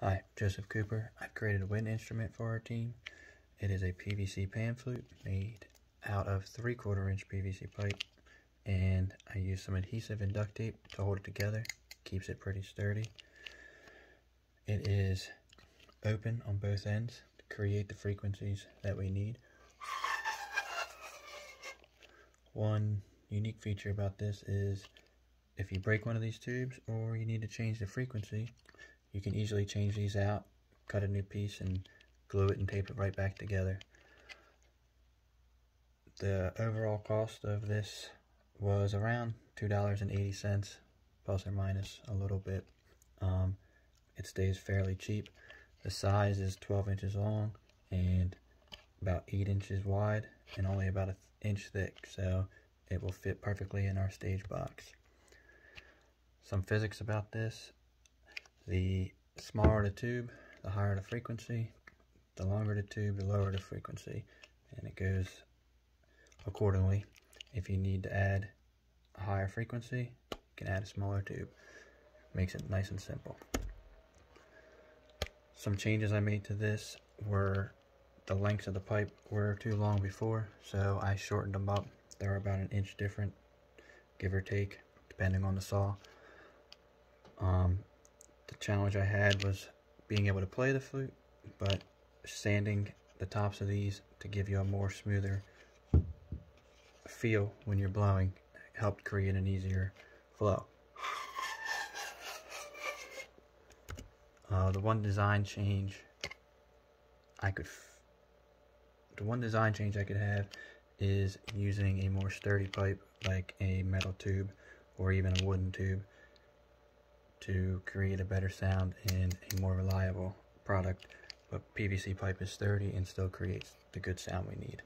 Hi, Joseph Cooper. I've created a wind instrument for our team. It is a PVC pan flute made out of 3 quarter inch PVC pipe and I use some adhesive and duct tape to hold it together. Keeps it pretty sturdy. It is open on both ends to create the frequencies that we need. One unique feature about this is if you break one of these tubes or you need to change the frequency, you can easily change these out, cut a new piece and glue it and tape it right back together. The overall cost of this was around $2.80 plus or minus a little bit. Um, it stays fairly cheap. The size is 12 inches long and about 8 inches wide and only about an inch thick so it will fit perfectly in our stage box. Some physics about this the smaller the tube, the higher the frequency. The longer the tube, the lower the frequency. And it goes accordingly. If you need to add a higher frequency, you can add a smaller tube. Makes it nice and simple. Some changes I made to this were the lengths of the pipe were too long before, so I shortened them up. They're about an inch different, give or take, depending on the saw. Challenge I had was being able to play the flute, but sanding the tops of these to give you a more smoother feel when you're blowing helped create an easier flow. Uh, the one design change I could, the one design change I could have is using a more sturdy pipe like a metal tube or even a wooden tube to create a better sound and a more reliable product. But PVC pipe is sturdy and still creates the good sound we need.